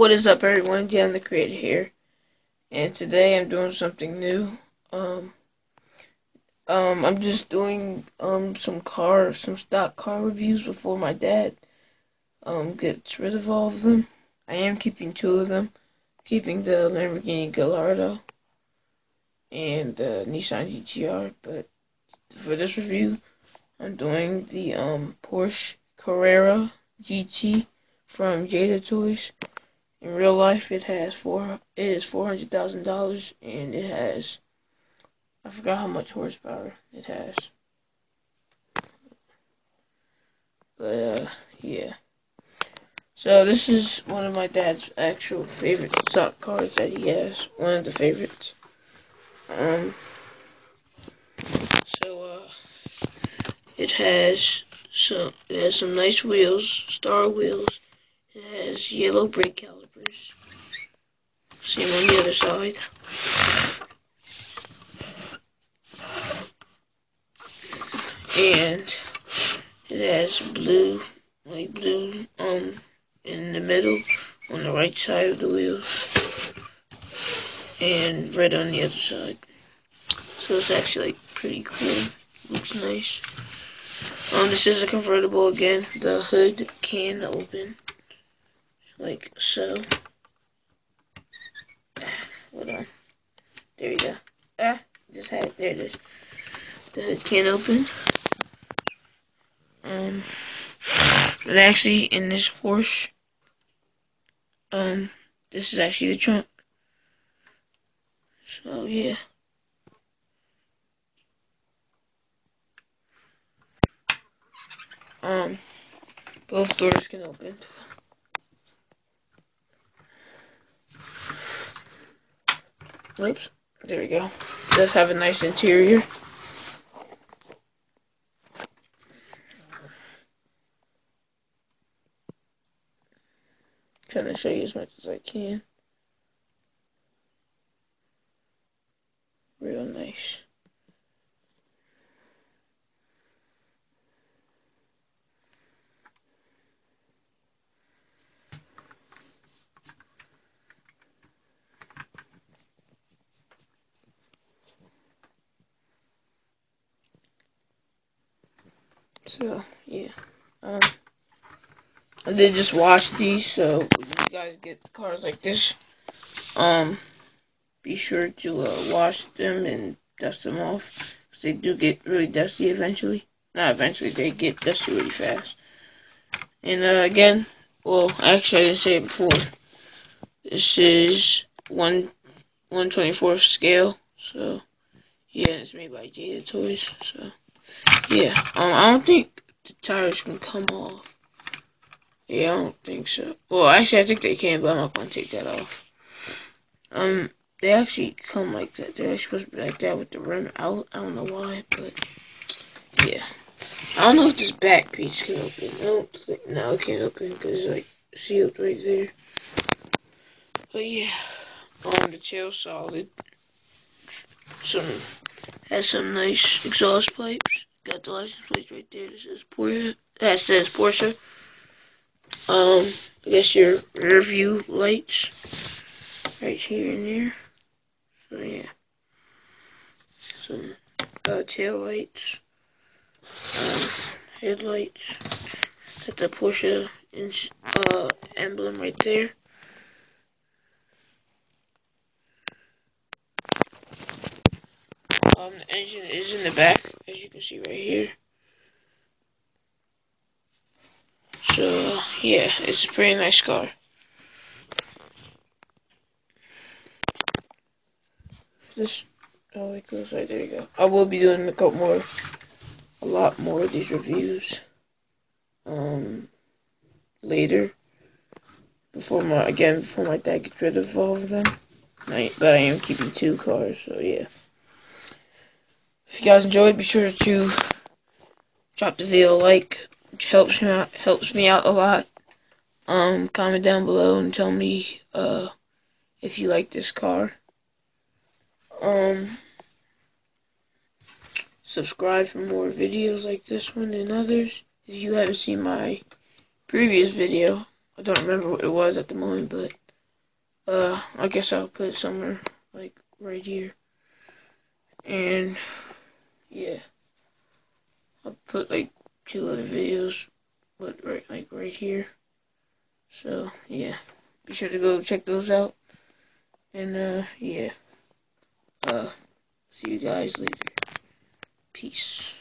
What is up, everyone? Dan the Creator here, and today I'm doing something new. Um, um, I'm just doing um some car, some stock car reviews before my dad um gets rid of all of them. I am keeping two of them, keeping the Lamborghini Gallardo and the Nissan GTR. But for this review, I'm doing the um Porsche Carrera GT from Jada Toys. In real life, it has four. It is four hundred thousand dollars, and it has. I forgot how much horsepower it has. But uh, yeah. So this is one of my dad's actual favorite stock cars that he has. One of the favorites. Um. So uh, it has some. It has some nice wheels, star wheels. It has yellow brake calipers. Same on the other side. And it has blue, light blue, um, in the middle, on the right side of the wheels. And red on the other side. So it's actually like, pretty cool. Looks nice. Um, this is a convertible again. The hood can open. Like so. Hold on. There we go. Ah, just had it. There it is. The hood can't open. Um, but actually, in this Porsche, um, this is actually the trunk. So, yeah. Um, both doors can open. Oops. There we go. It does have a nice interior. Trying to show you as much as I can. Real nice. So, yeah. Um, I did just wash these, so you guys get cars like this, um, be sure to uh, wash them and dust them off, because they do get really dusty eventually. Not eventually, they get dusty really fast. And, uh, again, well, actually, I didn't say it before. This is 1 124th scale, so, yeah, it's made by Jada Toys, so. Yeah, um, I don't think the tires can come off. Yeah, I don't think so. Well, actually, I think they can, but I'm not gonna take that off. Um, they actually come like that. They're supposed to be like that with the rim out. I don't know why, but yeah. I don't know if this back piece can open. I don't think, no, it can't open because it's like sealed right there. But yeah, on the tail solid. Some has some nice exhaust pipes. Got the license plate right there that says Porsche. That says Porsche. Um, I guess your rear view lights right here and there. So yeah, some uh, tail lights, um, headlights. Got the Porsche uh, emblem right there. Um, the engine is in the back, as you can see right here. So, yeah, it's a pretty nice car. This, oh, it goes right there you go. I will be doing a couple more, a lot more of these reviews, um, later. Before my, again, before my dad gets rid of all of them. I, but I am keeping two cars, so yeah. If you guys enjoyed, be sure to drop the video a like, which helps me out, helps me out a lot. Um, comment down below and tell me uh, if you like this car. Um, subscribe for more videos like this one and others. If you haven't seen my previous video, I don't remember what it was at the moment, but uh, I guess I'll put it somewhere like right here. And put like two other videos, but right like right here. So yeah, be sure to go check those out. And uh, yeah, uh, see you guys later. Peace.